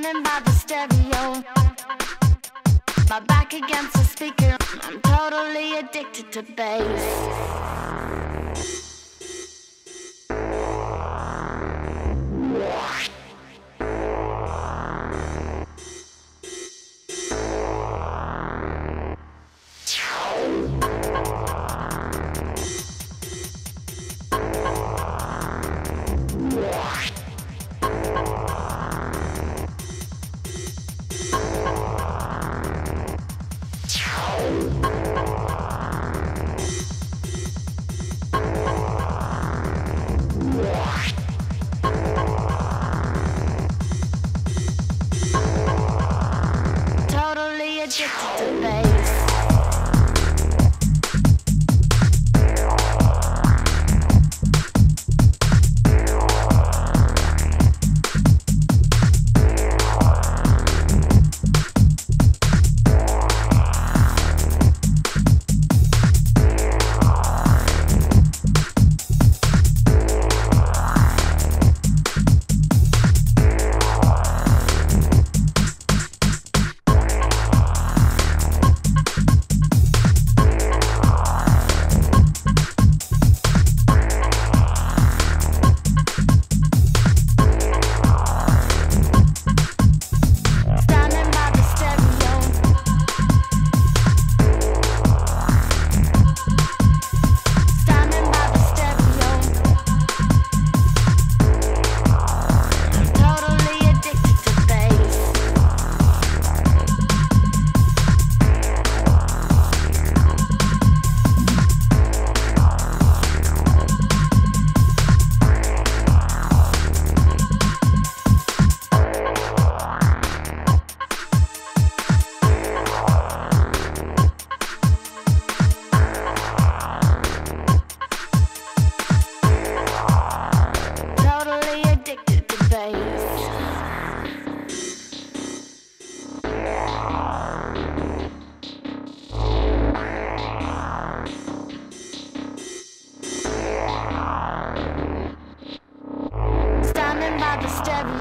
Standing by the stereo. My back against the speaker. I'm totally addicted to bass. Addicted to bass.